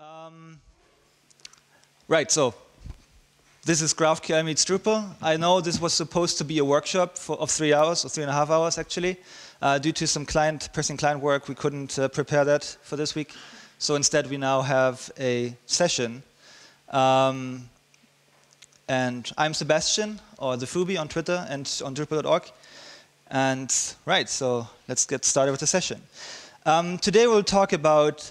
Um, right, so this is GraphQL meets Drupal. I know this was supposed to be a workshop for, of three hours or three and a half hours actually. Uh, due to some client, person client work, we couldn't uh, prepare that for this week. So instead, we now have a session. Um, and I'm Sebastian, or the fubhy on Twitter and on Drupal.org. And right, so let's get started with the session. Um, today we'll talk about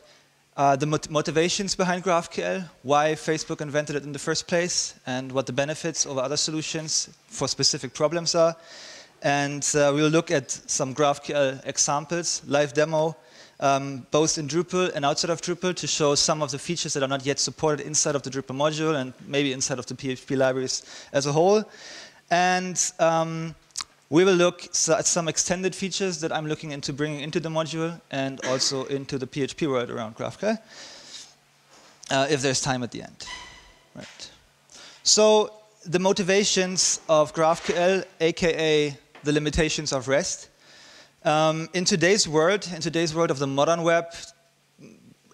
uh, the mot motivations behind GraphQL, why Facebook invented it in the first place, and what the benefits over other solutions for specific problems are. And uh, we'll look at some GraphQL examples, live demo, um, both in Drupal and outside of Drupal to show some of the features that are not yet supported inside of the Drupal module and maybe inside of the PHP libraries as a whole. And um, we will look at some extended features that I'm looking into bringing into the module and also into the PHP world around GraphQL, uh, if there's time at the end. Right. So the motivations of GraphQL, aka the limitations of REST. Um, in today's world, in today's world of the modern web,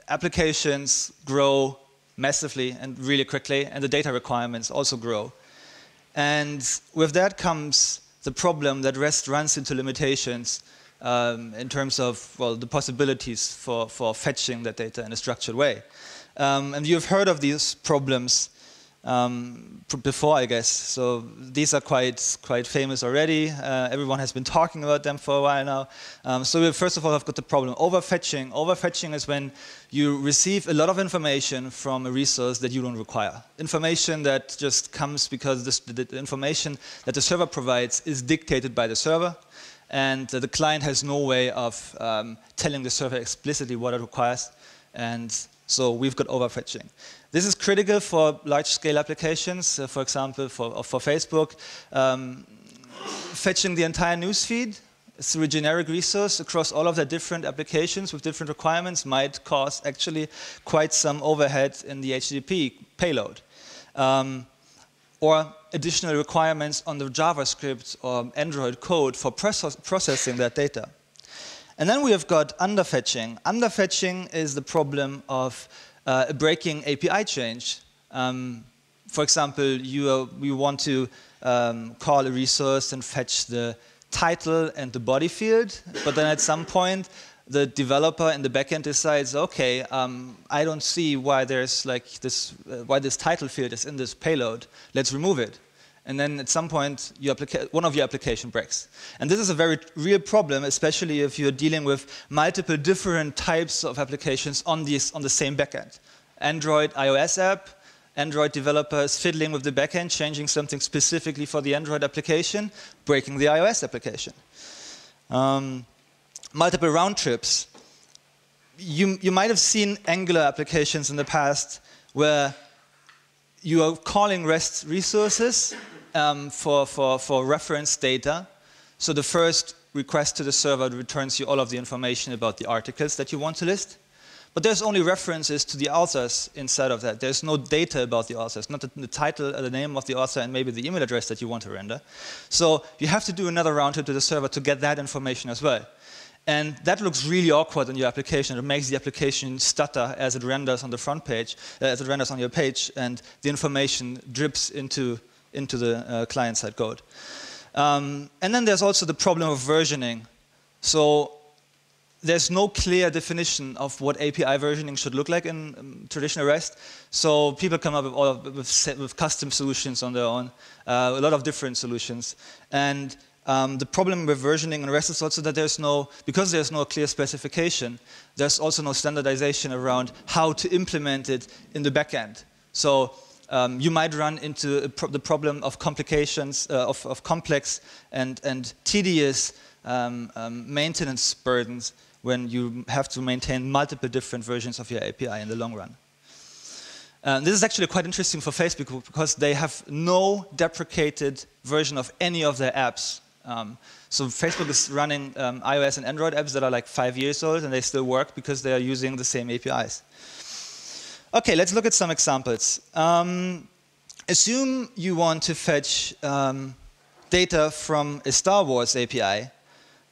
applications grow massively and really quickly, and the data requirements also grow. And with that comes the problem that REST runs into limitations um, in terms of well, the possibilities for, for fetching that data in a structured way. Um, and you've heard of these problems um, before, I guess. So these are quite quite famous already. Uh, everyone has been talking about them for a while now. Um, so we first of all I've got the problem overfetching. Overfetching is when you receive a lot of information from a resource that you don't require. Information that just comes because this, the, information that the server provides is dictated by the server. And the client has no way of um, telling the server explicitly what it requires. And so we've got overfetching. This is critical for large-scale applications, uh, for example, for, for Facebook. Um, fetching the entire newsfeed through a generic resource across all of the different applications with different requirements might cause actually quite some overhead in the HTTP payload. Um, or additional requirements on the JavaScript or Android code for process processing that data. And then we have got underfetching. Underfetching is the problem of uh, a breaking API change. Um, for example, you, uh, you want to um, call a resource and fetch the title and the body field, but then at some point the developer in the backend decides, okay, um, I don't see why there's like this, uh, why this title field is in this payload. Let's remove it and then at some point one of your application breaks. And this is a very real problem, especially if you're dealing with multiple different types of applications on, on the same backend. Android iOS app, Android developers fiddling with the backend, changing something specifically for the Android application, breaking the iOS application. Um, multiple round trips. You, you might have seen Angular applications in the past where you are calling REST resources um, for, for, for reference data. So the first request to the server returns you all of the information about the articles that you want to list. But there's only references to the authors inside of that. There's no data about the authors, not the, the title, the name of the author, and maybe the email address that you want to render. So you have to do another round trip to the server to get that information as well. And that looks really awkward in your application. It makes the application stutter as it renders on the front page, uh, as it renders on your page, and the information drips into into the uh, client-side code. Um, and then there's also the problem of versioning. So there's no clear definition of what API versioning should look like in um, traditional REST. So people come up with, all of, with, with custom solutions on their own, uh, a lot of different solutions. And um, the problem with versioning in REST is also that there's no, because there's no clear specification, there's also no standardization around how to implement it in the backend. So um, you might run into pro the problem of complications, uh, of, of, complex and, and tedious um, um, maintenance burdens when you have to maintain multiple different versions of your API in the long run. Uh, this is actually quite interesting for Facebook because they have no deprecated version of any of their apps. Um, so Facebook is running um, iOS and Android apps that are like five years old and they still work because they are using the same APIs. Okay, let's look at some examples. Um, assume you want to fetch um, data from a Star Wars API,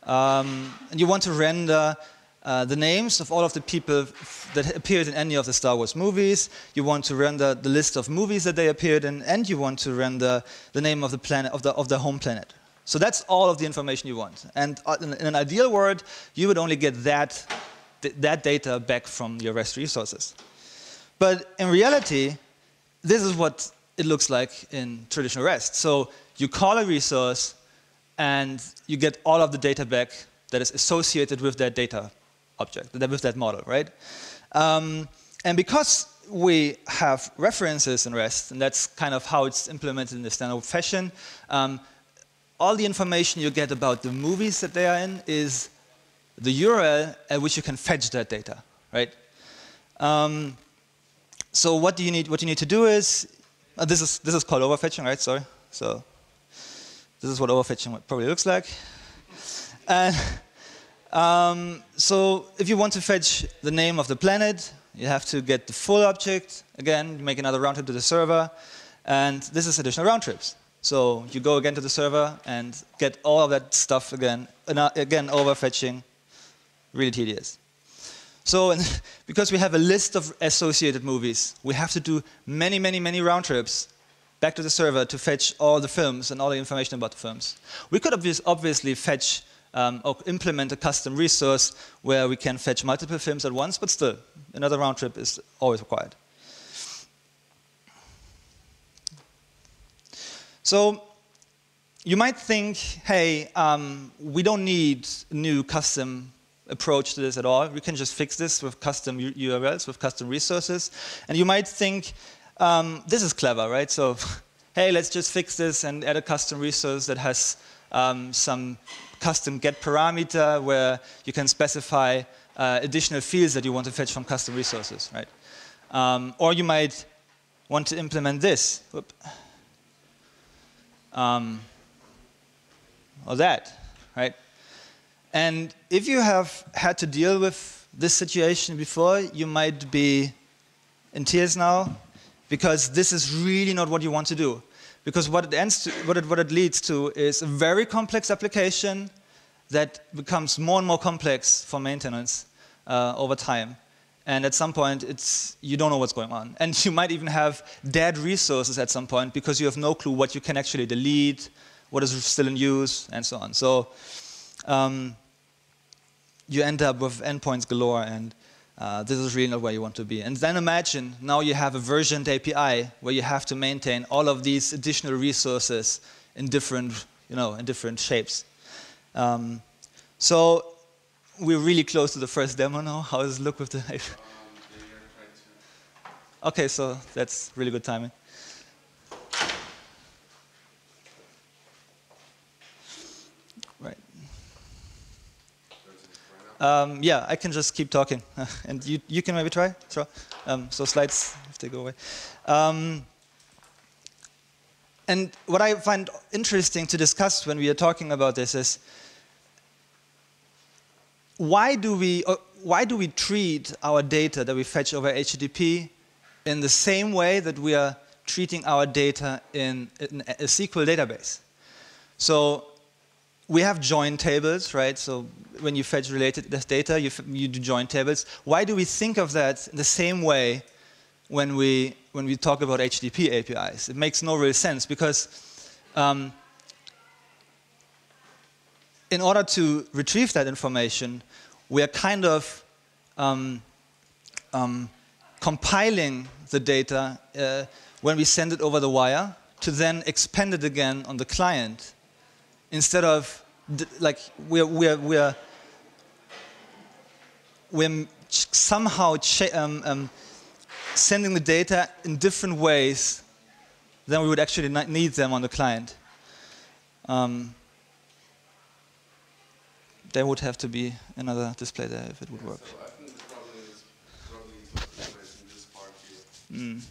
um, and you want to render uh, the names of all of the people that appeared in any of the Star Wars movies. You want to render the list of movies that they appeared in, and you want to render the name of the planet of the of the home planet. So that's all of the information you want. And uh, in, in an ideal world, you would only get that that data back from your REST resources. But in reality, this is what it looks like in traditional REST. So you call a resource, and you get all of the data back that is associated with that data object, with that model, right? Um, and because we have references in REST, and that's kind of how it's implemented in the standard fashion, um, all the information you get about the movies that they are in is the URL at which you can fetch that data, right? Um, so what do you need? What you need to do is uh, this is this is called overfetching, right? Sorry. So this is what overfetching probably looks like. And um, so if you want to fetch the name of the planet, you have to get the full object. Again, make another round trip to the server. And this is additional round trips. So you go again to the server and get all of that stuff again. And uh, again, overfetching, really tedious. So because we have a list of associated movies, we have to do many, many, many round trips back to the server to fetch all the films and all the information about the films. We could obviously fetch um, or implement a custom resource where we can fetch multiple films at once, but still, another round trip is always required. So you might think, hey, um, we don't need new custom approach to this at all. We can just fix this with custom URLs, with custom resources. And you might think, um, this is clever, right? So, hey, let's just fix this and add a custom resource that has um, some custom get parameter where you can specify uh, additional fields that you want to fetch from custom resources, right? Um, or you might want to implement this, um, or that, right? And if you have had to deal with this situation before, you might be in tears now, because this is really not what you want to do. Because what it, ends to, what, it, what it leads to is a very complex application that becomes more and more complex for maintenance uh, over time. And at some point, it's, you don't know what's going on. And you might even have dead resources at some point because you have no clue what you can actually delete, what is still in use, and so on. So um, you end up with endpoints galore, and uh, this is really not where you want to be. And then imagine now you have a versioned API where you have to maintain all of these additional resources in different, you know, in different shapes. Um, so we're really close to the first demo now. How does it look with the? okay, so that's really good timing. Um, yeah, I can just keep talking, and you you can maybe try. Sure. Um, so slides if they go away. Um, and what I find interesting to discuss when we are talking about this is why do we, uh, why do we treat our data that we fetch over HTTP in the same way that we are treating our data in, in a SQL database? So we have join tables, right? So when you fetch related data, you, you do join tables. Why do we think of that the same way when we, when we talk about HTTP APIs? It makes no real sense because um, in order to retrieve that information, we are kind of um, um, compiling the data uh, when we send it over the wire to then expand it again on the client instead of like we're, we're, we're, we're somehow um, um, sending the data in different ways than we would actually need them on the client. Um, there would have to be another display there if it would work. So mm.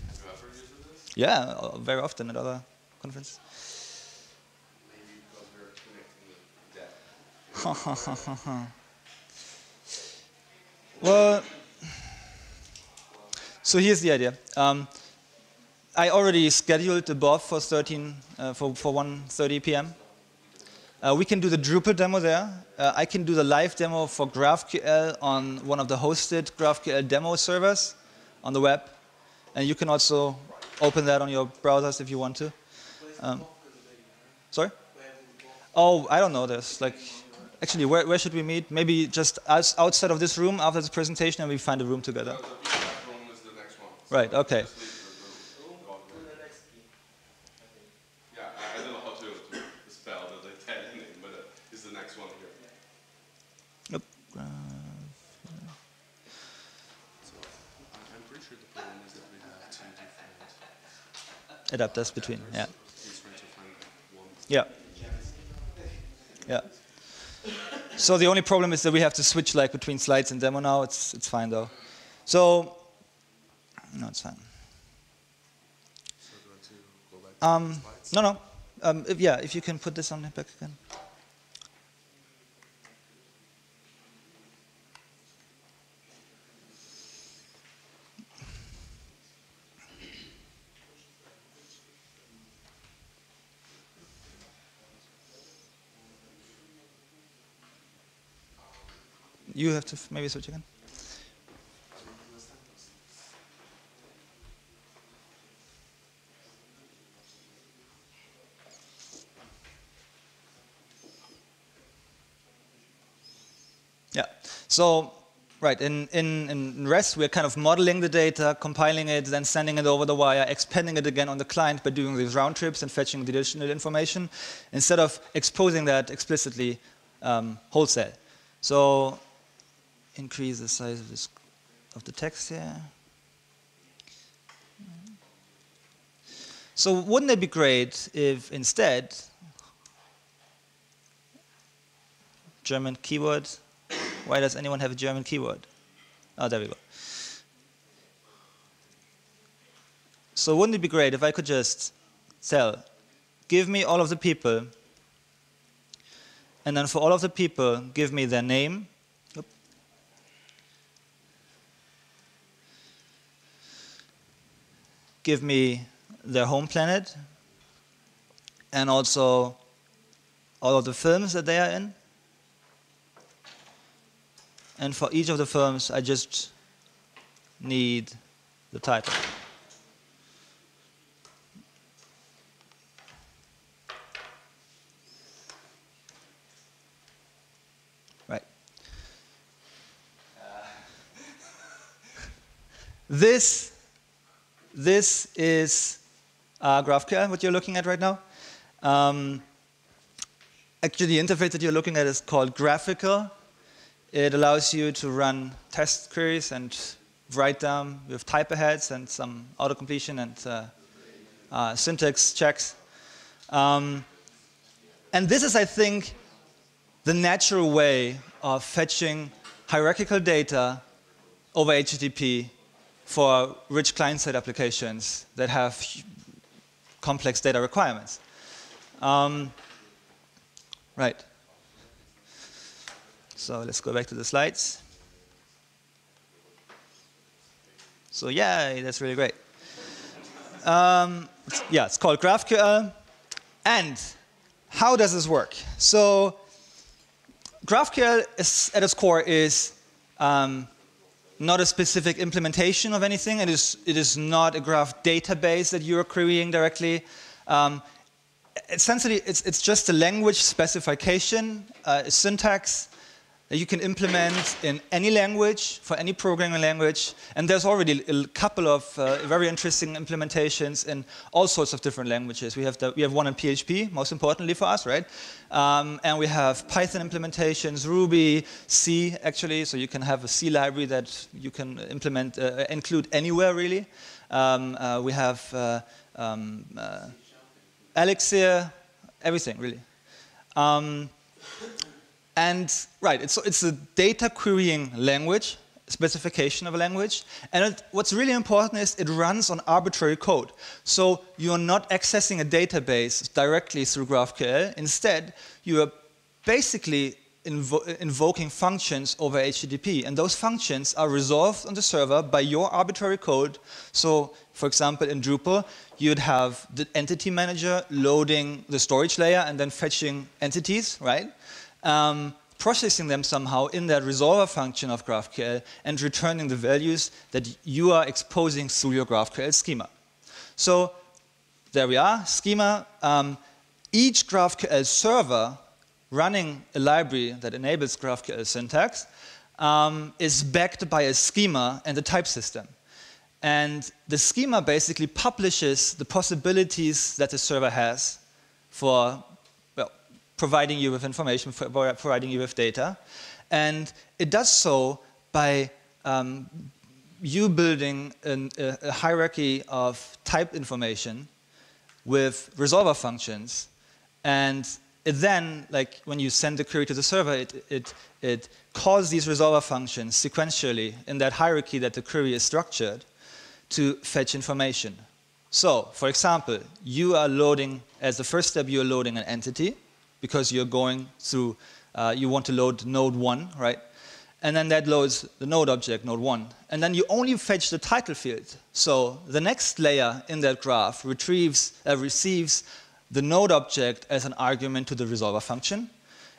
Yeah, uh, very often at other conferences. well, so here's the idea. Um, I already scheduled the BOF for 13 uh, for for 1:30 p.m. Uh, we can do the Drupal demo there. Uh, I can do the live demo for GraphQL on one of the hosted GraphQL demo servers on the web. And you can also open that on your browsers if you want to. Um, sorry? Oh, I don't know this. Like, actually, where, where should we meet? Maybe just outside of this room after this presentation and we find a room together. Right, okay. adapters between. Yeah. Yeah. Yeah. So the only problem is that we have to switch like between slides and demo now. It's it's fine though. So no, it's fine. Um, no, no. Um, if, yeah, if you can put this on it back again. You have to maybe switch again. Yeah. So, right, in, in, in REST, we're kind of modeling the data, compiling it, then sending it over the wire, expanding it again on the client by doing these round trips and fetching the additional information, instead of exposing that explicitly um, wholesale. So increase the size of, this, of the text here. So wouldn't it be great if instead German keyword, why does anyone have a German keyword? Oh, there we go. So wouldn't it be great if I could just tell, give me all of the people, and then for all of the people, give me their name, give me their home planet and also all of the films that they are in. And for each of the films, I just need the title. Right. this this is uh, GraphQL, what you're looking at right now. Um, actually, the interface that you're looking at is called GraphiQL. It allows you to run test queries and write them with type aheads and some auto-completion and uh, uh, syntax checks. Um, and this is, I think, the natural way of fetching hierarchical data over HTTP for rich client-side applications that have complex data requirements. Um, right. So let's go back to the slides. So yeah, that's really great. Um, yeah, it's called GraphQL. And how does this work? So GraphQL is, at its core is um, not a specific implementation of anything. It is, it is not a graph database that you're querying directly. Um, essentially, it's, it's just a language specification, uh, a syntax that you can implement in any language, for any programming language. And there's already a couple of uh, very interesting implementations in all sorts of different languages. We have, the, we have one in PHP, most importantly for us, right? Um, and we have Python implementations, Ruby, C, actually, so you can have a C library that you can implement, uh, include anywhere, really. Um, uh, we have uh, um, uh, Elixir, everything, really. And right, it's, it's a data querying language, specification of a language. And it, what's really important is it runs on arbitrary code. So you're not accessing a database directly through GraphQL. Instead, you are basically invo invoking functions over HTTP. And those functions are resolved on the server by your arbitrary code. So, for example, in Drupal, you'd have the entity manager loading the storage layer and then fetching entities, right? Um, processing them somehow in that resolver function of GraphQL and returning the values that you are exposing through your GraphQL schema. So there we are, schema. Um, each GraphQL server running a library that enables GraphQL syntax um, is backed by a schema and a type system. And the schema basically publishes the possibilities that the server has for providing you with information, providing you with data. And it does so by um, you building an, a, a hierarchy of type information with resolver functions and it then, like when you send the query to the server, it, it, it calls these resolver functions sequentially in that hierarchy that the query is structured to fetch information. So, for example, you are loading, as the first step, you are loading an entity because you're going through, uh, you want to load node 1, right? And then that loads the node object, node 1. And then you only fetch the title field. So the next layer in that graph retrieves, uh, receives the node object as an argument to the resolver function,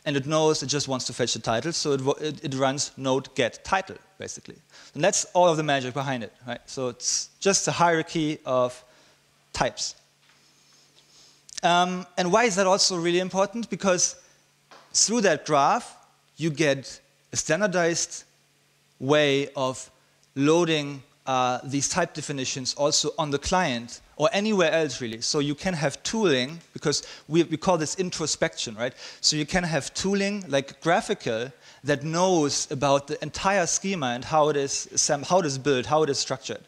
and it knows it just wants to fetch the title, so it, it, it, runs node get title, basically. And that's all of the magic behind it, right? So it's just a hierarchy of types. Um, and why is that also really important? Because through that graph, you get a standardized way of loading uh, these type definitions also on the client or anywhere else really. So you can have tooling, because we, we call this introspection, right? So you can have tooling like GraphiQL that knows about the entire schema and how it is, how it is built, how it is structured.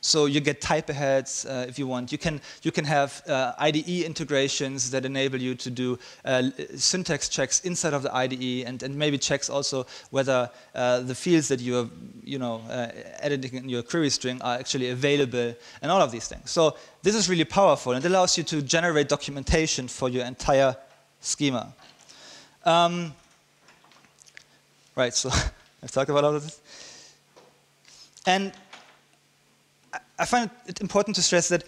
So you get type aheads uh, if you want. You can, you can have uh, IDE integrations that enable you to do uh, syntax checks inside of the IDE and, and maybe checks also whether uh, the fields that you are you know, uh, editing in your query string are actually available and all of these things. So this is really powerful and it allows you to generate documentation for your entire schema. Um, right, so I've talked about all of this. And I find it important to stress that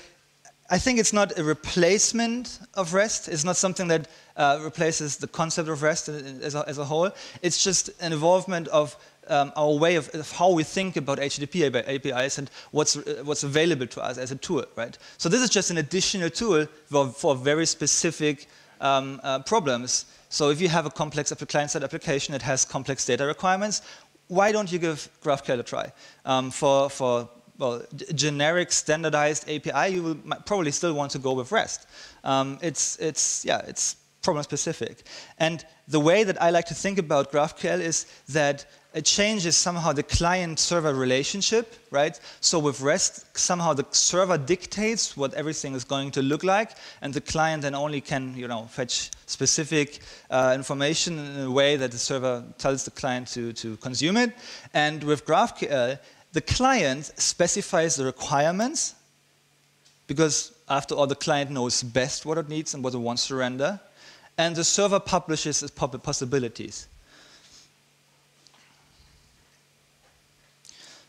I think it's not a replacement of REST. It's not something that uh, replaces the concept of REST as a, as a, whole. It's just an involvement of um, our way of, of, how we think about HTTP APIs and what's, uh, what's available to us as a tool, right? So this is just an additional tool for, for very specific um, uh, problems. So if you have a complex client-side application that has complex data requirements, why don't you give GraphQL a try? Um, for, for well, generic standardized API, you will probably still want to go with REST. Um, it's, it's, yeah, it's problem specific. And the way that I like to think about GraphQL is that it changes somehow the client-server relationship, right? So with REST, somehow the server dictates what everything is going to look like, and the client then only can, you know, fetch specific uh, information in a way that the server tells the client to, to consume it. And with GraphQL, the client specifies the requirements because after all the client knows best what it needs and what it wants to render and the server publishes its possibilities.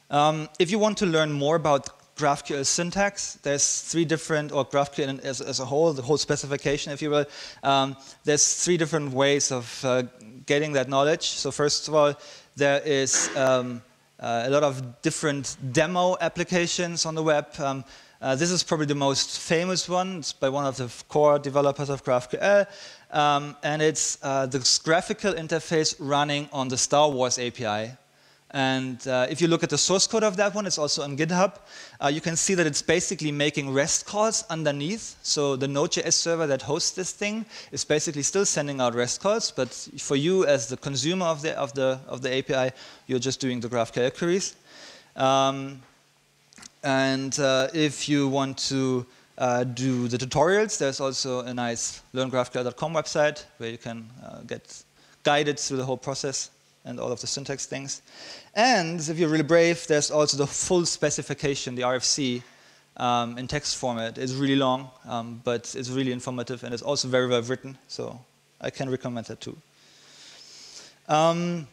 Um, if you want to learn more about GraphQL syntax, there's three different, or GraphQL as, as a whole, the whole specification, if you will, um, there's three different ways of uh, getting that knowledge. So first of all, there is um, a lot of different demo applications on the web. Um, uh, this is probably the most famous one. It's by one of the core developers of GraphQL. Um, and it's uh, this GraphiQL interface running on the Star Wars API. And uh, if you look at the source code of that one, it's also on GitHub. Uh, you can see that it's basically making REST calls underneath. So the Node.js server that hosts this thing is basically still sending out REST calls, but for you as the consumer of the, of the, of the API, you're just doing the GraphQL queries. Um, and uh, if you want to uh, do the tutorials, there's also a nice learngraphql.com website where you can uh, get guided through the whole process and all of the syntax things. And if you're really brave, there's also the full specification, the RFC, um, in text format. It's really long, um, but it's really informative and it's also very well written, so I can recommend that too. Um,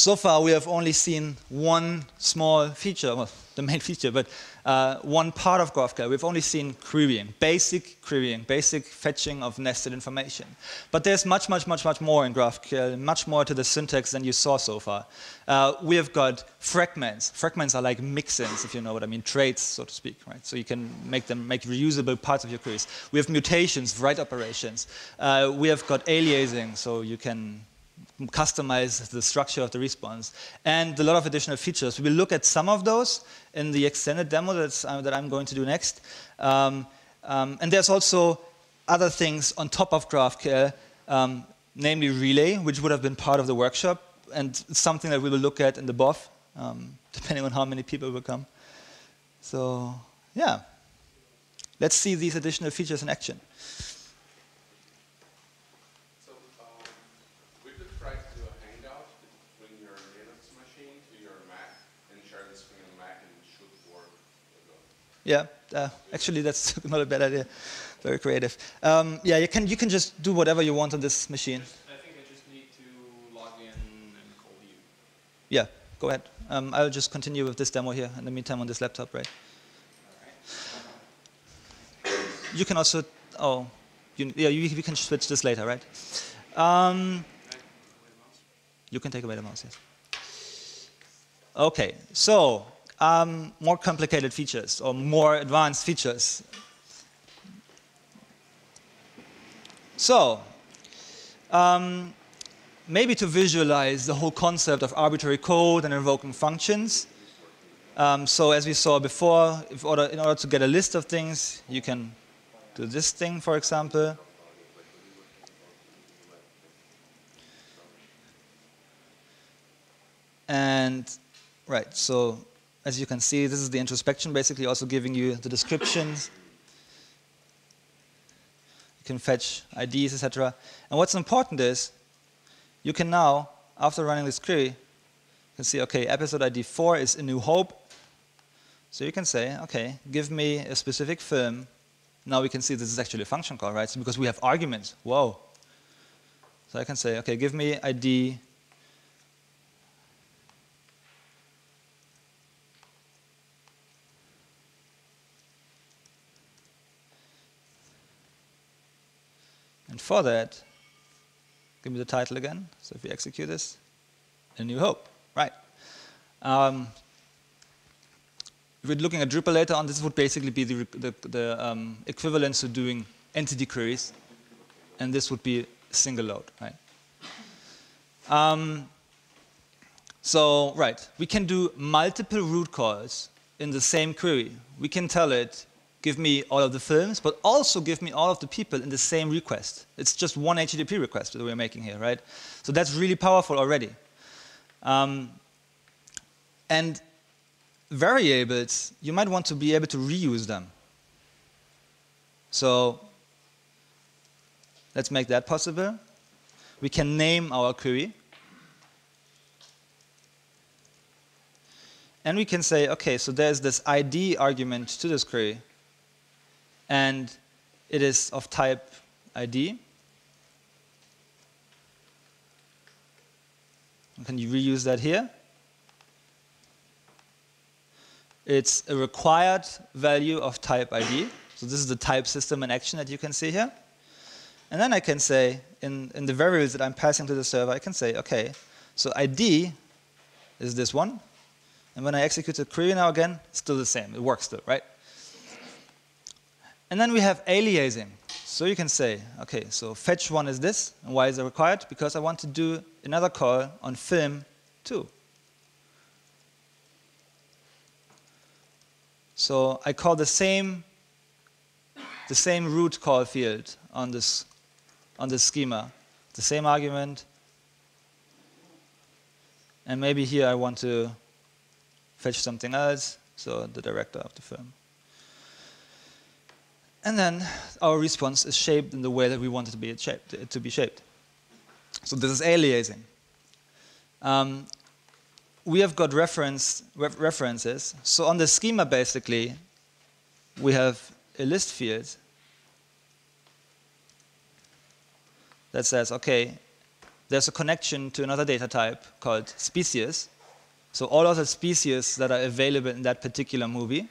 so far, we have only seen one small feature, well, the main feature, but uh, one part of GraphQL. We've only seen querying, basic querying, basic fetching of nested information. But there's much, much, much, much more in GraphQL, much more to the syntax than you saw so far. Uh, we have got fragments. Fragments are like mixins, if you know what I mean, traits, so to speak, right? So you can make them make reusable parts of your queries. We have mutations, write operations. Uh, we have got aliasing, so you can customize the structure of the response, and a lot of additional features. We will look at some of those in the extended demo that's, uh, that I'm going to do next. Um, um, and there's also other things on top of GraphQL, um, namely Relay, which would have been part of the workshop, and something that we will look at in the BOF, um, depending on how many people will come. So, yeah. Let's see these additional features in action. Yeah, uh, actually, that's not a bad idea. Very creative. Um, yeah, you can you can just do whatever you want on this machine. I think I just need to log in and call you. Yeah, go ahead. Um, I'll just continue with this demo here in the meantime on this laptop, right? You can also, oh, you, yeah, you, you, can switch this later, right? Um, you can take away the mouse, yes. Okay, so um, more complicated features or more advanced features. So, um, maybe to visualize the whole concept of arbitrary code and invoking functions. Um, so as we saw before, order, in order to get a list of things, you can do this thing, for example. And right, so as you can see, this is the introspection, basically also giving you the descriptions. You can fetch IDs, etc. And what's important is you can now, after running this query, you can see, okay, episode ID 4 is A New Hope. So you can say, okay, give me a specific film. Now we can see this is actually a function call, right? So because we have arguments. Whoa. So I can say, okay, give me ID And for that, give me the title again. So if we execute this, A New Hope, right. Um, if we're looking at Drupal later on, this would basically be the, the, the um, equivalent to doing entity queries, and this would be single load, right? Um, so, right, we can do multiple root calls in the same query. We can tell it, give me all of the films, but also give me all of the people in the same request. It's just one HTTP request that we're making here, right? So that's really powerful already. Um, and variables, you might want to be able to reuse them. So let's make that possible. We can name our query. And we can say, okay, so there's this ID argument to this query and it is of type ID. Can you reuse that here? It's a required value of type ID. So this is the type system in action that you can see here. And then I can say, in, in the variables that I'm passing to the server, I can say, okay, so ID is this one. And when I execute the query now again, still the same. It works still, right? And then we have aliasing. So you can say, okay, so fetch one is this, and why is it required? Because I want to do another call on film two. So I call the same the same root call field on this on this schema, the same argument, and maybe here I want to fetch something else, so the director of the film. And then our response is shaped in the way that we want it to be shaped. To be shaped. So this is aliasing. Um, we have got reference, re references. So on the schema, basically, we have a list field that says, okay, there's a connection to another data type called species. So all other species that are available in that particular movie,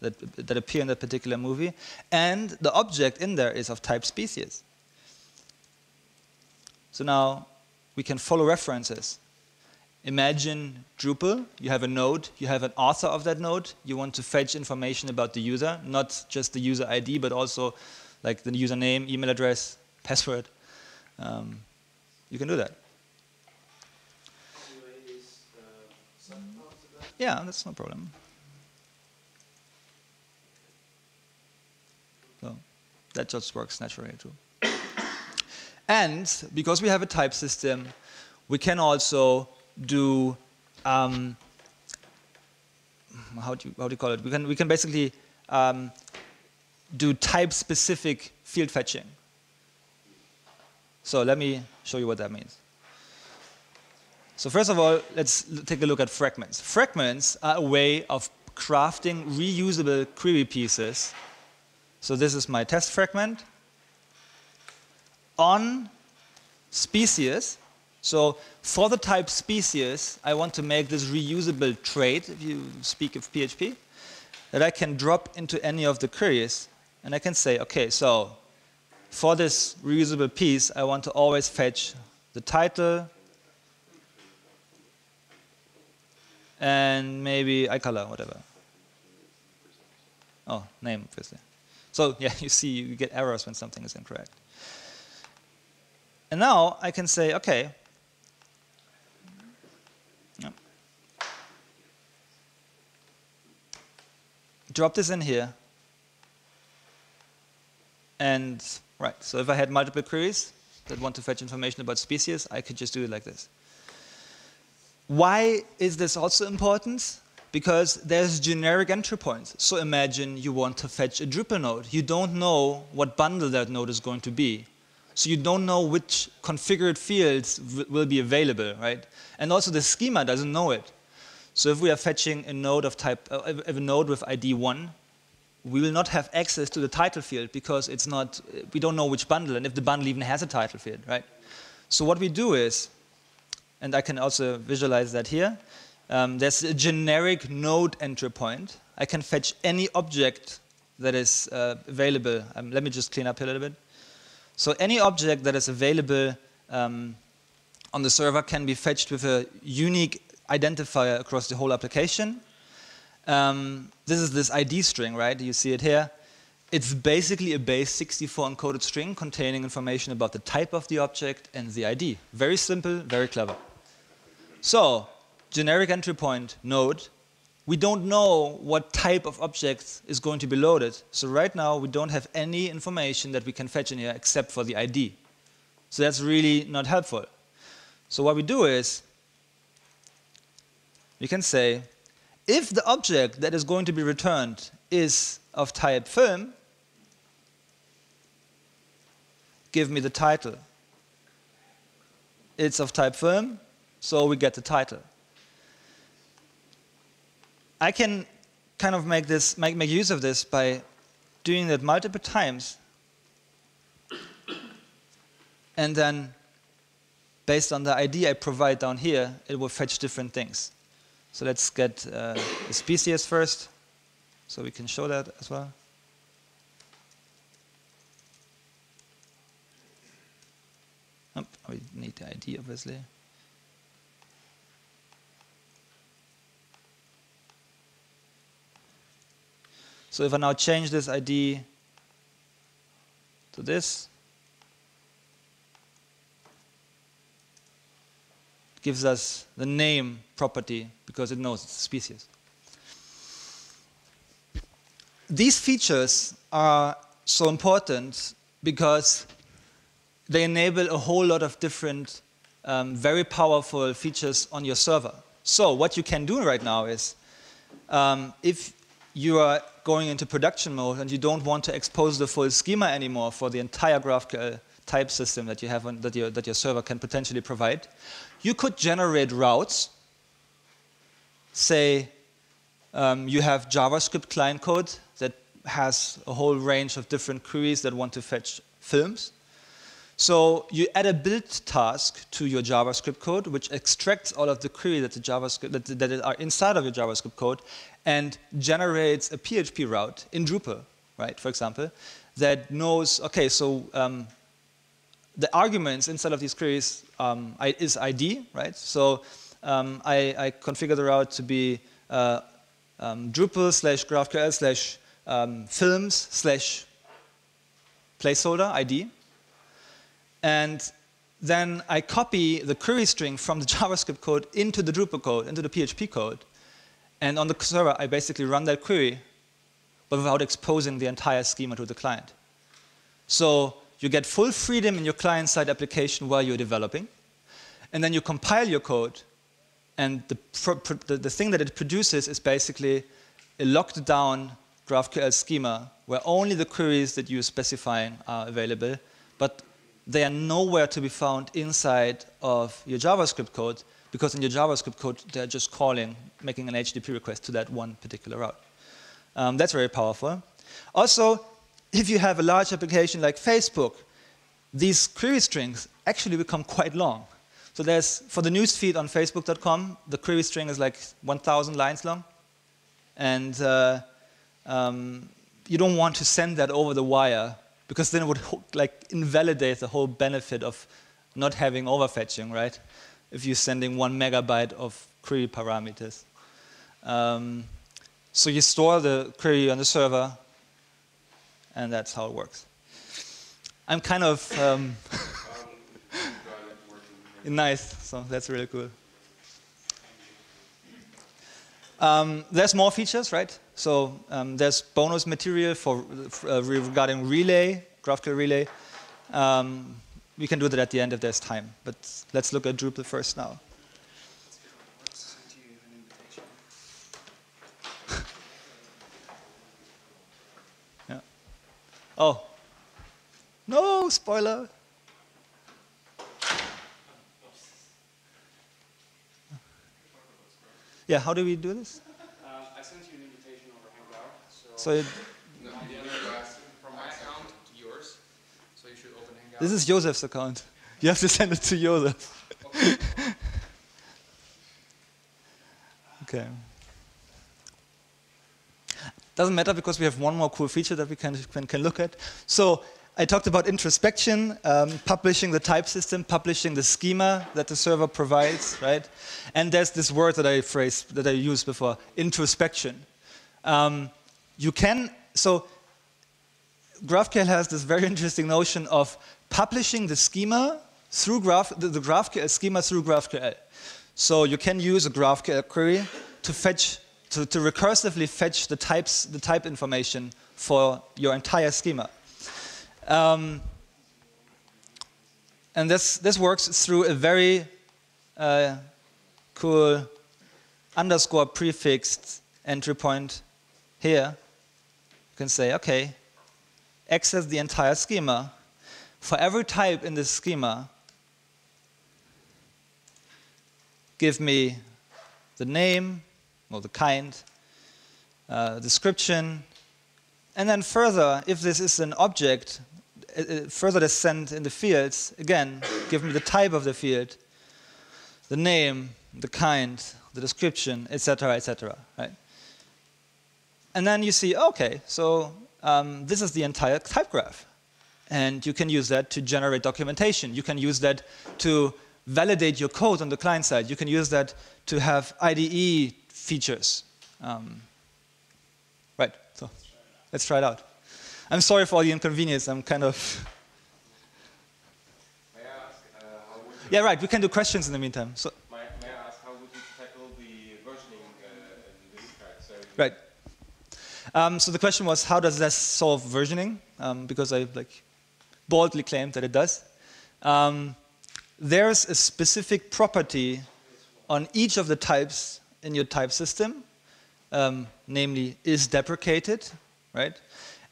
that, that appear in that particular movie, and the object in there is of type species. So now we can follow references. Imagine Drupal, you have a node, you have an author of that node, you want to fetch information about the user, not just the user ID, but also like the username, email address, password. Um, you can do that. Yeah, that's no problem. So that just works naturally too. and because we have a type system, we can also do um, how do you how do you call it? We can we can basically um, do type-specific field fetching. So let me show you what that means. So first of all, let's take a look at fragments. Fragments are a way of crafting reusable query pieces. So this is my test fragment on species. So for the type species, I want to make this reusable trait, if you speak of PHP, that I can drop into any of the queries. And I can say, okay, so for this reusable piece, I want to always fetch the title, and maybe eye color, whatever. Oh, name, obviously. So yeah, you see, you get errors when something is incorrect. And now I can say, okay, drop this in here. And right, so if I had multiple queries that want to fetch information about species, I could just do it like this. Why is this also important? Because there's generic entry points. So imagine you want to fetch a Drupal node. You don't know what bundle that node is going to be. So you don't know which configured fields will be available, right? And also the schema doesn't know it. So if we are fetching a node of type, uh, a node with ID 1, we will not have access to the title field because it's not, we don't know which bundle and if the bundle even has a title field, right? So what we do is and I can also visualize that here. Um, there's a generic node entry point. I can fetch any object that is uh, available. Um, let me just clean up a little bit. So any object that is available um, on the server can be fetched with a unique identifier across the whole application. Um, this is this ID string, right? You see it here. It's basically a base 64 encoded string containing information about the type of the object and the ID. Very simple, very clever. So, generic entry point node, we don't know what type of object is going to be loaded. So right now, we don't have any information that we can fetch in here except for the ID. So that's really not helpful. So what we do is, we can say, if the object that is going to be returned is of type film, give me the title. It's of type film, so we get the title. I can kind of make this make, make use of this by doing that multiple times and then based on the ID I provide down here, it will fetch different things. So let's get uh, the species first, so we can show that as well. Oh, we need the ID, obviously. So if I now change this ID to this, gives us the name property because it knows it's a species. These features are so important because they enable a whole lot of different um, very powerful features on your server. So what you can do right now is, um, if you are going into production mode and you don't want to expose the full schema anymore for the entire GraphQL type system that you have on, that, your, that your server can potentially provide, you could generate routes. Say um, you have JavaScript client code that has a whole range of different queries that want to fetch films. So you add a build task to your JavaScript code, which extracts all of the query that the JavaScript that, that are inside of your JavaScript code, and generates a PHP route in Drupal, right? For example, that knows okay, so um, the arguments inside of these queries um, is ID, right? So um, I, I, configure the route to be uh, um, Drupal slash GraphQL slash um, films slash placeholder ID. And then I copy the query string from the JavaScript code into the Drupal code, into the PHP code. And on the server, I basically run that query, but without exposing the entire schema to the client. So you get full freedom in your client-side application while you're developing. And then you compile your code, and the, the, thing that it produces is basically a locked down GraphQL schema where only the queries that you're specifying are available, but they are nowhere to be found inside of your JavaScript code because in your JavaScript code, they're just calling, making an HTTP request to that one particular route. Um, that's very powerful. Also, if you have a large application like Facebook, these query strings actually become quite long. So there's, for the newsfeed on facebook.com, the query string is like 1,000 lines long. And uh, um, you don't want to send that over the wire because then it would like invalidate the whole benefit of not having overfetching, right? If you're sending one megabyte of query parameters. Um, so you store the query on the server, and that's how it works. I'm kind of um, nice, so that's really cool. Um, there's more features, right? So um, there's bonus material for uh, regarding relay, GraphQL relay. Um, we can do that at the end if there's time, but let's look at Drupal first now. yeah. Oh, no, spoiler. Yeah, how do we do this? Uh, I sent you an invitation over Hangout. So, so it, no, from my account to yours. So you should open Hangout. This is Joseph's account. You have to send it to Joseph. Okay. okay. Doesn't matter because we have one more cool feature that we can, can, can look at. So I talked about introspection, um, publishing the type system, publishing the schema that the server provides, right? And there's this word that I phrased, that I used before, introspection. Um, you can, so GraphQL has this very interesting notion of publishing the schema through Graph, the, the GraphQL schema through GraphQL. So you can use a GraphQL query to fetch, to, to recursively fetch the types, the type information for your entire schema. Um, and this, this works through a very uh, cool underscore prefixed entry point here. You can say, okay, access the entire schema. For every type in this schema, give me the name or the kind, uh, description, and then further, if this is an object, further descent in the fields, again, give me the type of the field, the name, the kind, the description, etc., etc. Right? And then you see, okay, so um, this is the entire type graph. And you can use that to generate documentation. You can use that to validate your code on the client side. You can use that to have IDE features. Um, right, so let's try it out. I'm sorry for all the inconvenience. I'm kind of. May I ask, uh, how would yeah, right. We can do questions in the meantime. So. May, may I ask, how would you tackle the versioning uh, in this? So right. Um, so the question was, how does that solve versioning? Um, because I like boldly claimed that it does. Um, there's a specific property on each of the types in your type system, um, namely is deprecated, right?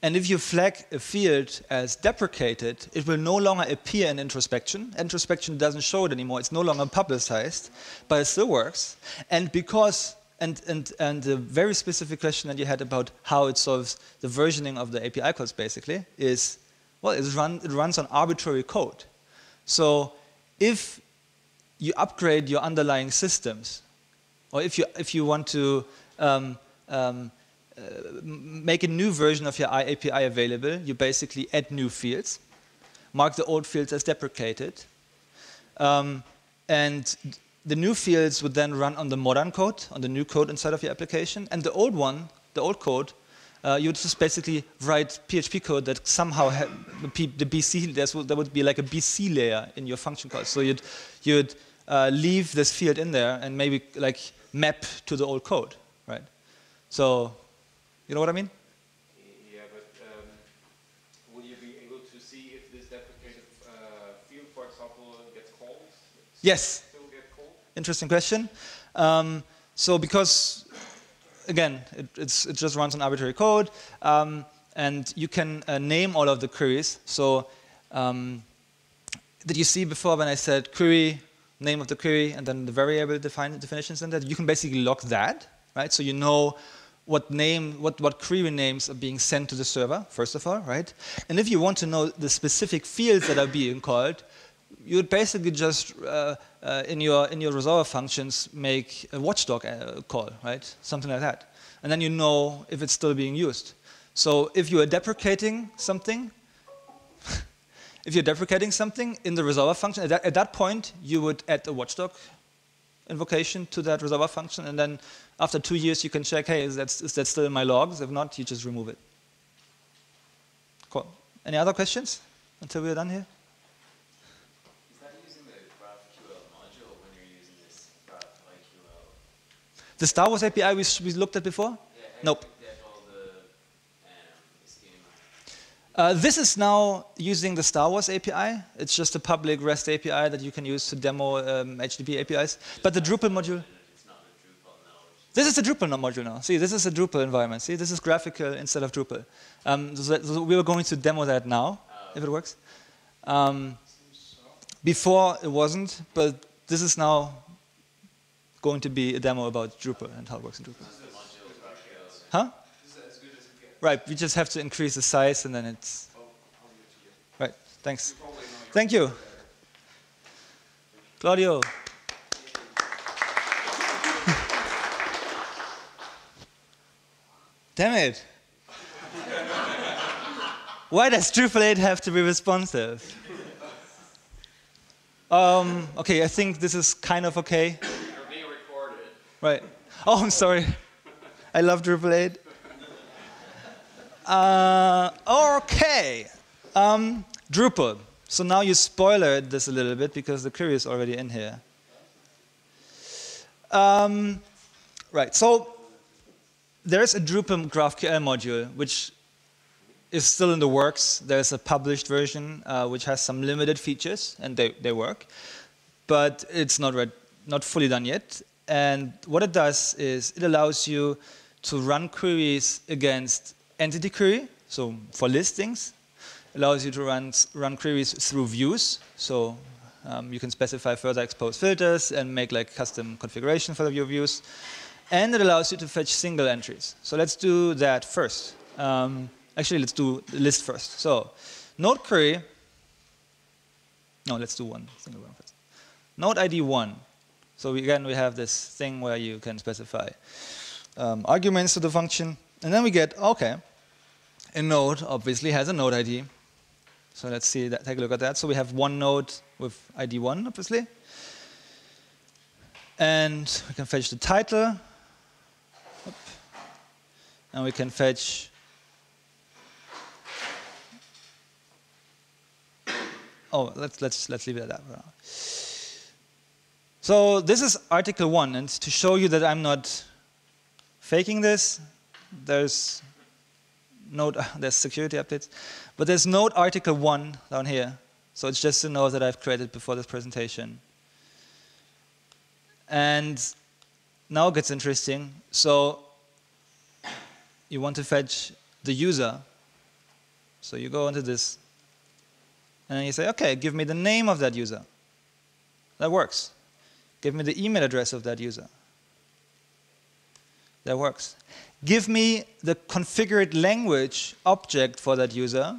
And if you flag a field as deprecated, it will no longer appear in introspection. Introspection doesn't show it anymore. It's no longer publicized, but it still works. And because, and, and, and the very specific question that you had about how it solves the versioning of the API calls basically is, well, run, it runs on arbitrary code. So if you upgrade your underlying systems, or if you, if you want to um, um, make a new version of your API available, you basically add new fields, mark the old fields as deprecated, um, and the new fields would then run on the modern code, on the new code inside of your application, and the old one, the old code, uh, you would just basically write PHP code that somehow the, the BC there would be like a BC layer in your function call. So you'd you'd uh, leave this field in there and maybe like map to the old code, right? So, you know what I mean? Yeah, but um, will you be able to see if this deprecated uh, field, for example, gets called? Yes. Still get called? Interesting question. Um, so because again, it, it just runs on arbitrary code, um, and you can uh, name all of the queries. So um, did you see before when I said query, name of the query, and then the variable define, definitions in that? You can basically lock that, right? So you know what name, what, what query names are being sent to the server, first of all, right? And if you want to know the specific fields that are being called, you would basically just uh, uh, in your in your resolver functions make a watchdog uh, call, right? Something like that, and then you know if it's still being used. So if you are deprecating something, if you're deprecating something in the resolver function, at that, at that point you would add a watchdog invocation to that resolver function, and then after two years you can check, hey, is that, is that still in my logs? If not, you just remove it. Cool. Any other questions until we're done here? The Star Wars API we, we looked at before? Yeah, nope. Uh, this is now using the Star Wars API. It's just a public REST API that you can use to demo um, HTTP APIs. But the Drupal module. This is the Drupal module now. See, this is a Drupal environment. See, this is GraphiQL instead of Drupal. Um, so, we are going to demo that now, if it works. Um, before it wasn't, but this is now going to be a demo about Drupal and how it works in Drupal. Huh? Right, we just have to increase the size and then it's... Right, thanks. Thank you. Claudio. Damn it. Why does Drupal 8 have to be responsive? Um, okay, I think this is kind of okay. Right. Oh, I'm sorry. I love Drupal 8. Uh, okay. Um, Drupal. So now you spoiled this a little bit because the query is already in here. Um, right. So there's a Drupal GraphQL module which is still in the works. There's a published version uh, which has some limited features and they, they work, but it's not, not fully done yet. And what it does is it allows you to run queries against entity query, so for listings, allows you to run, run queries through views, so um, you can specify further exposed filters and make like custom configuration for your views. And it allows you to fetch single entries. So let's do that first. Um, actually, let's do the list first. So node query, no, let's do one single one first. Node ID 1 so again, we have this thing where you can specify um, arguments to the function. And then we get, OK, a node obviously has a node ID. So let's see that, take a look at that. So we have one node with ID 1, obviously. And we can fetch the title. And we can fetch Oh, let's let's let's leave it at that. So this is article one, and to show you that I'm not faking this, there's node, there's security updates, but there's node article one down here. So it's just a node that I've created before this presentation. And now it gets interesting. So you want to fetch the user. So you go into this, and you say, okay, give me the name of that user. That works. Give me the email address of that user. That works. Give me the configured language object for that user.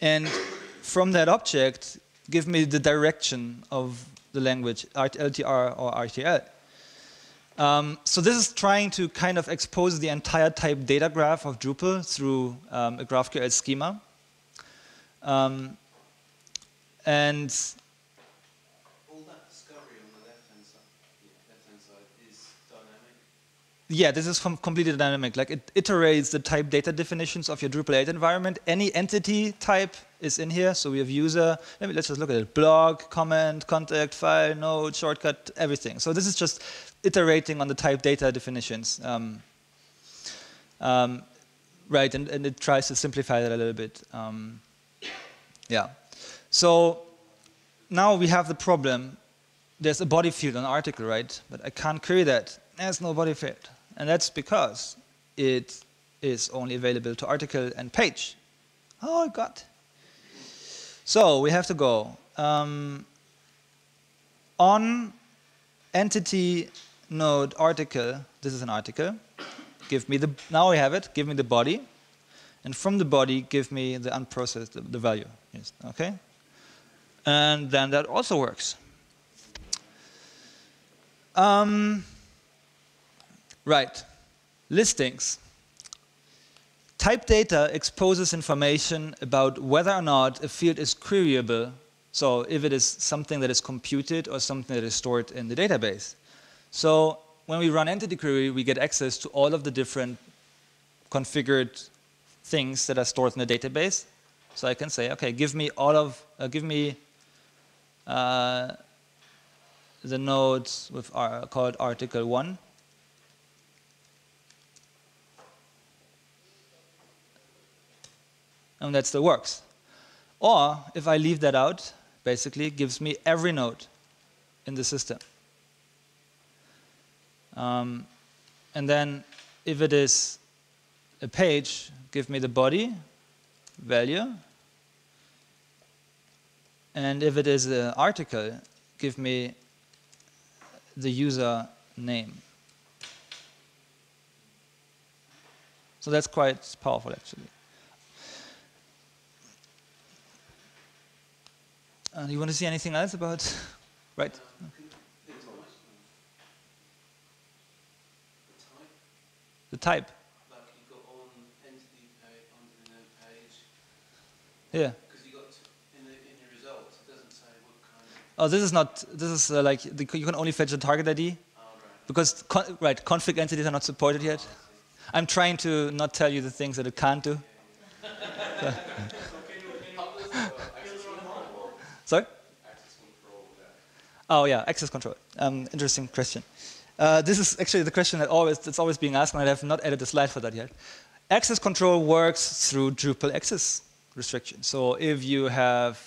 And from that object, give me the direction of the language, LTR or RTL. Um, so this is trying to kind of expose the entire type data graph of Drupal through um, a GraphQL schema. Um, and all that discovery on the left-hand side, yeah, left-hand side is dynamic. Yeah, this is com completely dynamic. Like it iterates the type data definitions of your Drupal 8 environment. Any entity type is in here. So we have user. Let me let's just look at it. Blog, comment, contact, file, node, shortcut, everything. So this is just iterating on the type data definitions. Um, um, right, and, and, it tries to simplify that a little bit. Um, yeah. So now we have the problem. There's a body field on article, right? But I can't query that. There's no body field. And that's because it is only available to article and page. Oh, God. So we have to go um, on entity node article. This is an article. Give me the, now we have it, give me the body. And from the body, give me the unprocessed, the, the value. Yes, okay? And then that also works. Um, right, listings. Type data exposes information about whether or not a field is queryable, so if it is something that is computed or something that is stored in the database. So when we run entity query, we get access to all of the different configured things that are stored in the database. So I can say, okay, give me all of, uh, give me uh, the nodes with our, called article one. And that still works. Or if I leave that out, basically it gives me every node in the system. Um, and then if it is a page, give me the body value. And if it is an article, give me the user name. So that's quite powerful, actually. Uh, you want to see anything else about, right? The type. Like you got on entity page, on the node page. Yeah. Because you got in the in your results, it doesn't say what kind of. Oh, this is not. This is uh, like the, you can only fetch the target ID Oh, right. because con right config entities are not supported yet. I'm trying to not tell you the things that it can't do. Sorry. Oh yeah, access control. Um, interesting question. Uh, this is actually the question that always that's always being asked, and I have not added a slide for that yet. Access control works through Drupal access restriction. So if you have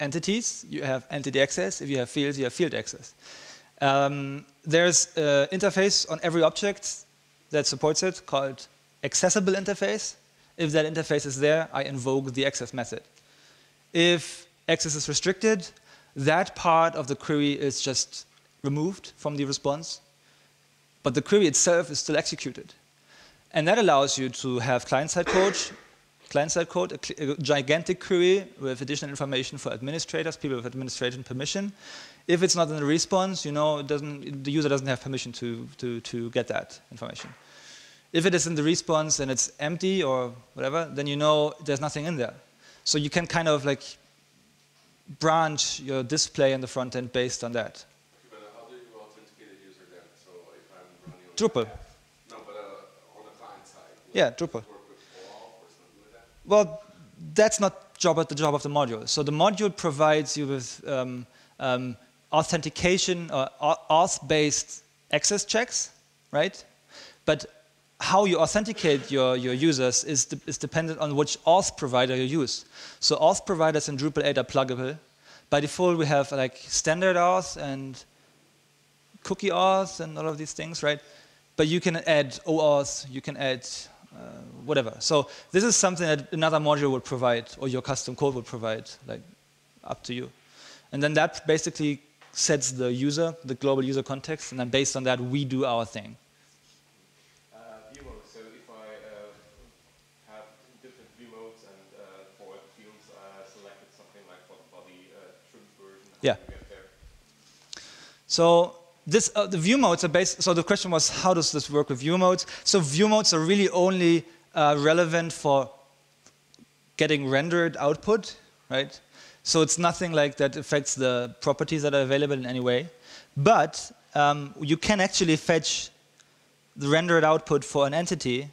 entities, you have entity access. If you have fields, you have field access. Um, there's an interface on every object that supports it called accessible interface. If that interface is there, I invoke the access method. If access is restricted, that part of the query is just removed from the response, but the query itself is still executed. And that allows you to have client-side code, client-side code, a, a, gigantic query with additional information for administrators, people with administration permission. If it's not in the response, you know, the user doesn't have permission to, to, to get that information. If it is in the response and it's empty or whatever, then you know there's nothing in there. So you can kind of like branch your display in the front end based on that. Drupal. No, but uh, on the client side. Yeah, Drupal. Well, that's not job at the job of the module. So the module provides you with um, um, authentication or auth-based access checks, right? But how you authenticate your, your users is, de is dependent on which auth provider you use. So auth providers in Drupal 8 are pluggable. By default, we have like standard auth and cookie auth and all of these things, right? But you can add OAuth, you can add uh, whatever. So this is something that another module would provide, or your custom code would provide, like up to you. And then that basically sets the user, the global user context, and then based on that, we do our thing. Uh, view mode. So if I uh, have different view modes and uh, for fields uh, selected something Yeah. So this, uh, the view modes are based. So the question was, how does this work with view modes? So view modes are really only uh, relevant for getting rendered output, right? So it's nothing like that affects the properties that are available in any way. But um, you can actually fetch the rendered output for an entity.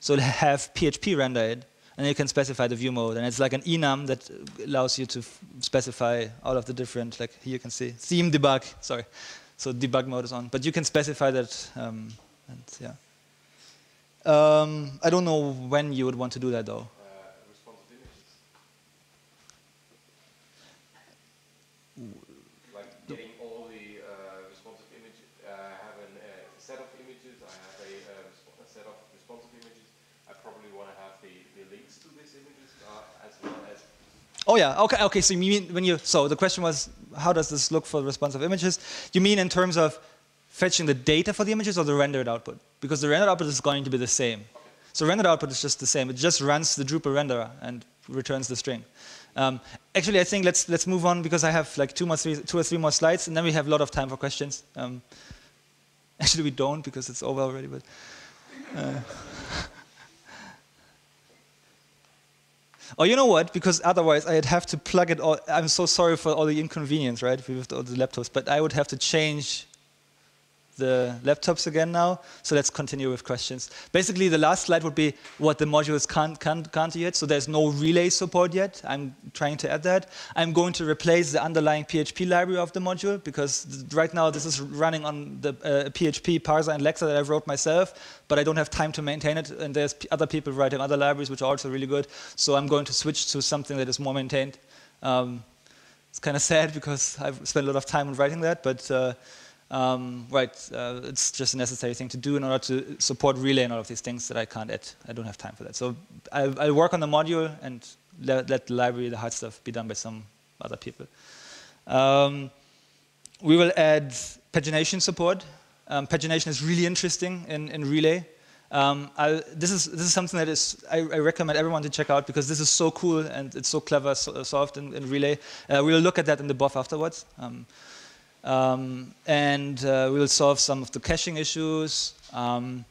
So have PHP render it, and you can specify the view mode. And it's like an enum that allows you to specify all of the different, like here you can see, theme debug, sorry. So debug mode is on. But you can specify that, um, and yeah. Um, I don't know when you would want to do that though. Uh, responsive images. Like getting all the uh, responsive images. Uh, I have an, uh, a set of images. I have a, uh, resp- a set of responsive images. I probably want to have the, the links to these images uh, as well as Oh yeah, okay, okay. So you mean when you so the question was how does this look for responsive images? You mean in terms of fetching the data for the images or the rendered output? Because the rendered output is going to be the same. So rendered output is just the same. It just runs the Drupal renderer and returns the string. Um, actually, I think let's let's move on because I have like two more three, two or three more slides, and then we have a lot of time for questions. Um, actually, we don't because it's over already. But uh, Oh, you know what? Because otherwise I'd have to plug it all. I'm so sorry for all the inconvenience, right, with all the laptops. But I would have to change the laptops again now. So let's continue with questions. Basically, the last slide would be what the modules can't, can't, can't do yet. So there's no relay support yet. I'm trying to add that. I'm going to replace the underlying PHP library of the module because right now this is running on the uh, PHP parser and lexer that I wrote myself, but I don't have time to maintain it. And there's other people writing other libraries which are also really good. So I'm going to switch to something that is more maintained. Um, it's kind of sad because I've spent a lot of time on writing that, but uh, um, right, uh, it's just a necessary thing to do in order to support relay and all of these things that I can't add. I don't have time for that. So I'll, I'll work on the module and let, let the library, the hard stuff, be done by some other people. Um, we will add pagination support. Um, pagination is really interesting in, in Relay. Um, this, is, this is something that is, I, I recommend everyone to check out because this is so cool and it's so clever so, solved in, in Relay. Uh, we'll look at that in the BoF afterwards. Um, and uh, we'll solve some of the caching issues. Um,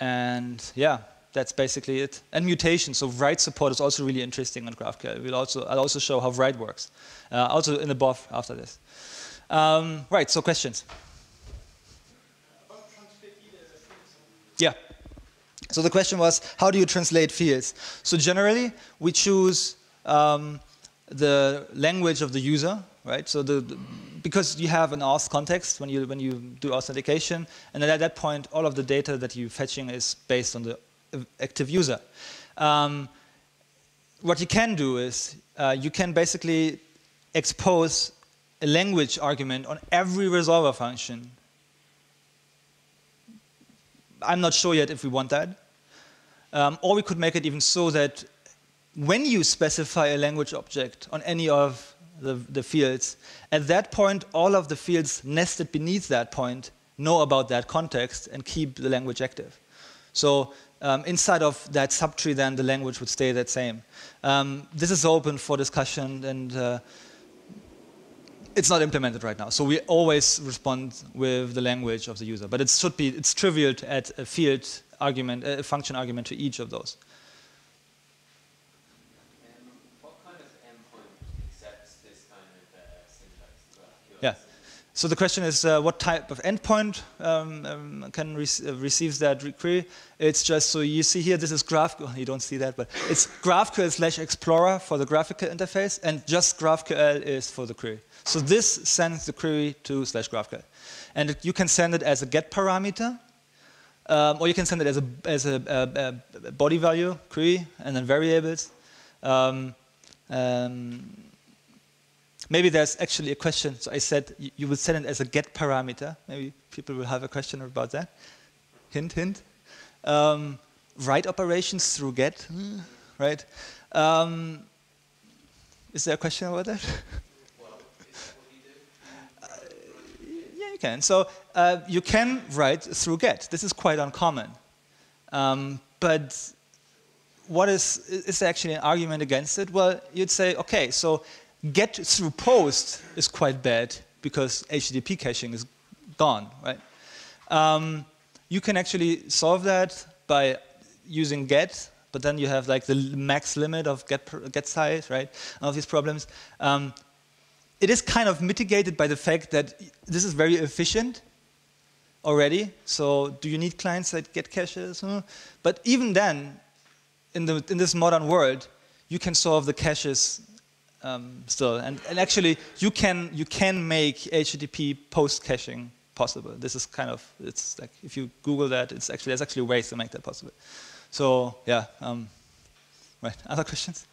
and yeah, that's basically it. And mutation, so write support is also really interesting on GraphQL. We'll also, I'll also show how write works, uh, also in the BoF after this. Um, right, so questions? Yeah. So the question was, how do you translate fields? So generally, we choose um, the language of the user, right? So the, the- because you have an auth context when you when you do authentication, and then at that point, all of the data that you're fetching is based on the active user. Um, what you can do is uh, you can basically expose a language argument on every resolver function. I'm not sure yet if we want that. Um, or we could make it even so that when you specify a language object on any of the, the fields, at that point, all of the fields nested beneath that point know about that context and keep the language active. So um, inside of that subtree, then the language would stay that same. Um, this is open for discussion and uh, it's not implemented right now. So we always respond with the language of the user. But it should be, it's trivial to add a field argument, a function argument to each of those. Um, what kind of endpoint accepts this kind of uh, syntax? GraphQL? Yeah. So the question is, uh, what type of endpoint um, um, can rec- uh, receives that query? It's just so you see here. This is Graph. oh, You don't see that, but it's GraphQL slash Explorer for the GraphiQL interface, and just GraphQL is for the query. So this sends the query to slash GraphQL, and it, you can send it as a get parameter, um, or you can send it as a as a, a, a body value query, and then variables. Um, um, Maybe there's actually a question. So I said you, you would send it as a get parameter. Maybe people will have a question about that. Hint, hint. Um, write operations through get, hmm, right? Um, is there a question about that? Uh, yeah, you can. So uh, you can write through get. This is quite uncommon. Um, but what is, is there actually an argument against it? Well, you'd say, okay, so get through post is quite bad because HTTP caching is gone, right? Um, you can actually solve that by using get, but then you have like the max limit of get, get size, right? All these problems. Um, it is kind of mitigated by the fact that this is very efficient already. So do you need clients that get caches? Huh? But even then, in, the, in this modern world, you can solve the caches um, still. And, and actually, you can, you can make HTTP post caching possible. This is kind of, it's like, if you Google that, it's actually, there's actually ways to make that possible. So, yeah, um, right. Other questions?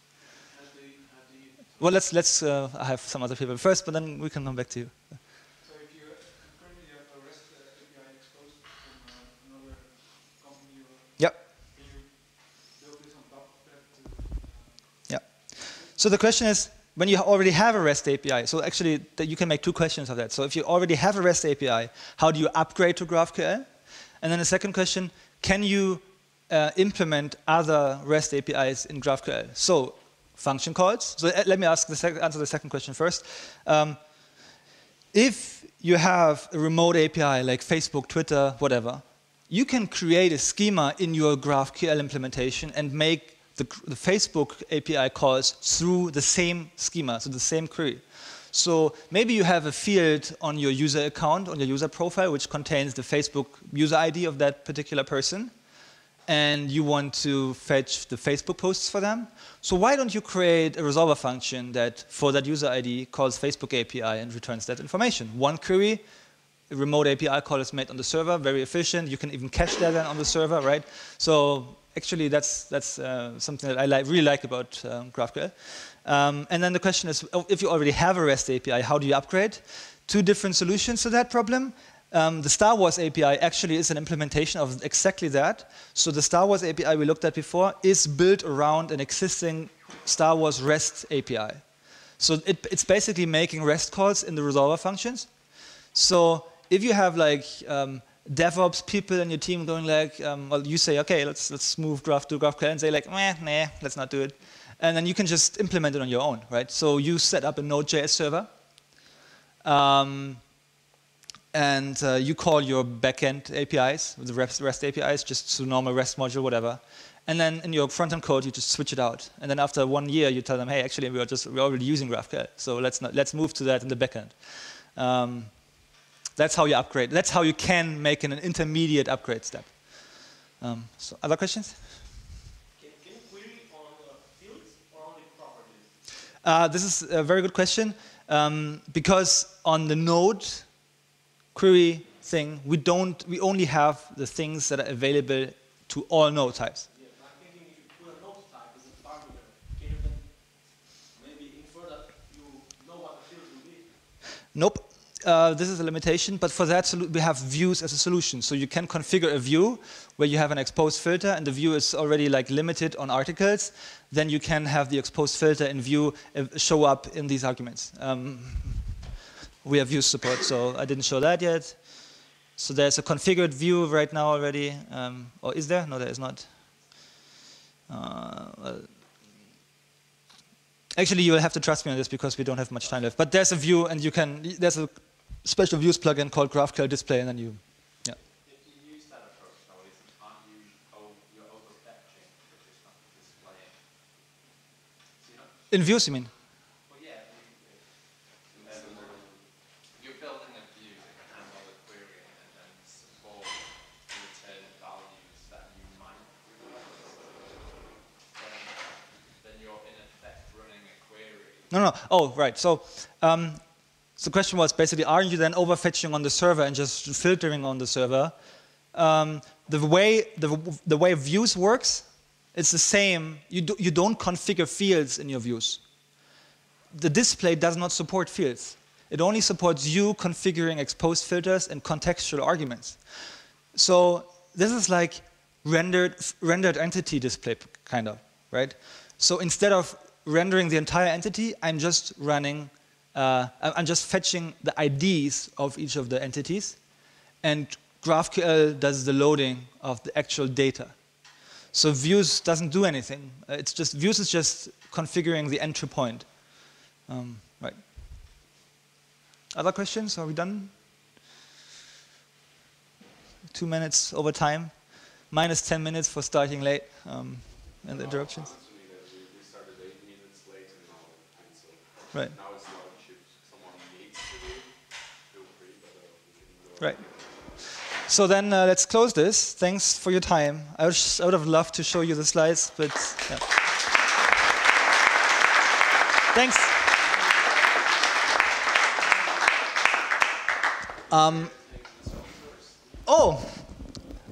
Well, let's, let's uh, have some other people first, but then we can come back to you. So if you currently have a REST API exposed from another company, or Yep. can you build this on top of that? To, Yeah. So the question is, when you already have a REST API, so actually you can make two questions of that. So if you already have a REST API, how do you upgrade to GraphQL? And then the second question, can you uh, implement other REST APIs in GraphQL? So function calls. So uh, let me ask the answer the second question first. Um, if you have a remote API like Facebook, Twitter, whatever, you can create a schema in your GraphQL implementation and make the, the, Facebook API calls through the same schema, so the same query. So maybe you have a field on your user account, on your user profile, which contains the Facebook user ID of that particular person, and you want to fetch the Facebook posts for them. So why don't you create a resolver function that, for that user ID, calls Facebook API and returns that information? One query, a remote API call is made on the server, very efficient. You can even cache that on the server, right? So actually, that's that's uh, something that I li really like about um, GraphQL. Um, and then the question is, oh, if you already have a REST API, how do you upgrade? Two different solutions to that problem. Um, the Star Wars API actually is an implementation of exactly that. So the Star Wars API we looked at before is built around an existing Star Wars REST API. So it, it's basically making REST calls in the resolver functions. So if you have like um, DevOps people in your team going like, um, well, you say, okay, let's let's move Graph to GraphQL, and say like, meh, nah, let's not do it, and then you can just implement it on your own, right? So you set up a Node.js server, um, and uh, you call your backend APIs, the REST, APIs, just to normal REST module, whatever. And then in your front-end code, you just switch it out. And then after one year, you tell them, hey, actually, we are just we're already using GraphQL, so let's not, let's move to that in the backend. Um, that's how you upgrade. That's how you can make an intermediate upgrade step. Um, so, other questions? Can, can you query on fields or only properties? Uh, this is a very good question um, because on the node query thing, we don't. We only have the things that are available to all node types. Yeah, I'm thinking if you put a node type as a parameter, can you then maybe infer that you know what the fields will be? Nope. Uh, this is a limitation, but for that we have views as a solution. So you can configure a view where you have an exposed filter and the view is already like limited on articles. Then you can have the exposed filter in view uh, show up in these arguments. Um, we have view support, so I didn't show that yet. So there's a configured view right now already. Um, or is there? No, there is not. Uh, well, Actually, you'll have to trust me on this because we don't have much time left. But there's a view, and you can. There's a special views plugin called GraphQL Display, and then you. Yeah. You approach, though, you, oh, you're over-fetching, which is not displaying. So not, In views, you mean? well, yeah, you, um, you're building a view that can handle the querying and then support the return values that you might then, then you're in effect running a query. No, no. Oh, right. So, um, so the question was basically, aren't you then overfetching on the server and just filtering on the server? Um, the way the, the way views works, it's the same. You do, you don't configure fields in your views. The display does not support fields. It only supports you configuring exposed filters and contextual arguments. So this is like rendered rendered entity display kind of right. So instead of rendering the entire entity, I'm just running, uh, I'm just fetching the IDs of each of the entities, and GraphQL does the loading of the actual data. So views doesn't do anything. Uh, It's just views is just configuring the entry point. Um, right. Other questions? Are we done? Two minutes over time, minus 10 minutes for starting late um, and the interruptions. Honestly, that we, we started eight minutes late and now, and so Right. now it's lunch. If someone needs to leave, feel free, but uh, we can go. Right. So then uh, let's close this. Thanks for your time. I would, I would have loved to show you the slides, but yeah. Thanks. Um, oh,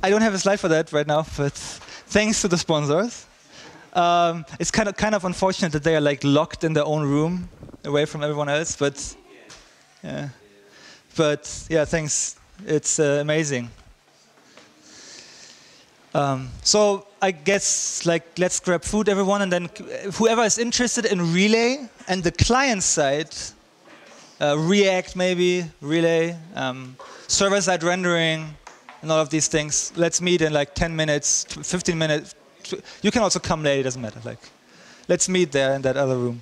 I don't have a slide for that right now, but thanks to the sponsors. Um, it's kind of kind of unfortunate that they are like locked in their own room, away from everyone else. But yeah, but yeah, thanks. It's uh, amazing. Um, so I guess like let's grab food, everyone, and then whoever is interested in Relay and the client side, uh, React maybe, Relay, um, server-side rendering, and all of these things. Let's meet in like 10 minutes, 15 minutes. You can also come late; it doesn't matter. Like, let's meet there in that other room.